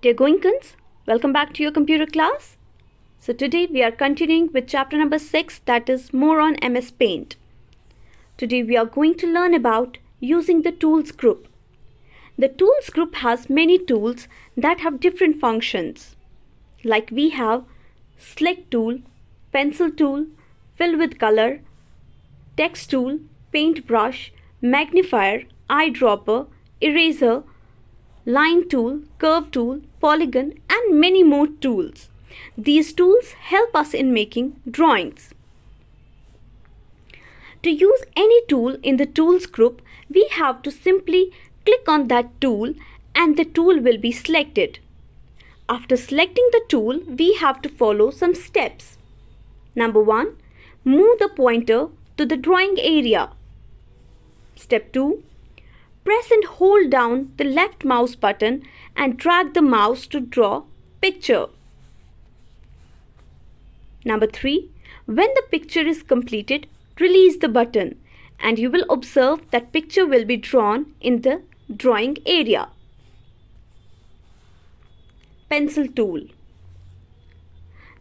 Dear Goenkans, welcome back to your computer class. So today we are continuing with chapter number 6 that is more on MS Paint. Today we are going to learn about using the tools group. The tools group has many tools that have different functions. Like we have select tool, pencil tool, fill with color, text tool, paintbrush, magnifier, eyedropper, eraser, line tool, curve tool, polygon and many more tools. These tools help us in making drawings. To use any tool in the tools group, we have to simply click on that tool and the tool will be selected. After selecting the tool, we have to follow some steps. Number 1. Move the pointer to the drawing area. Step 2. Press and hold down the left mouse button and drag the mouse to draw picture. Number 3. When the picture is completed, release the button and you will observe that picture will be drawn in the drawing area. Pencil tool.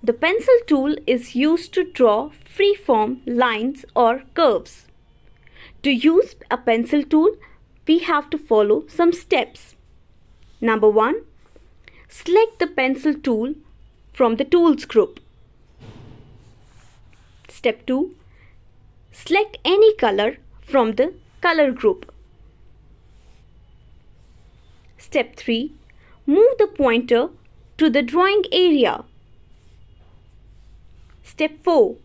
The pencil tool is used to draw free-form lines or curves. To use a pencil tool, we have to follow some steps. Number 1. Select the pencil tool from the tools group. Step 2. Select any color from the color group. Step 3. Move the pointer to the drawing area. Step 4.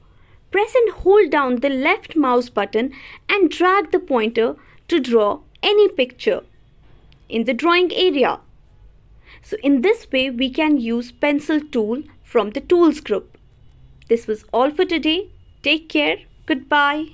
Press and hold down the left mouse button and drag the pointer to draw any picture in the drawing area. So in this way we can use pencil tool from the tools group. This was all for today. Take care. Goodbye.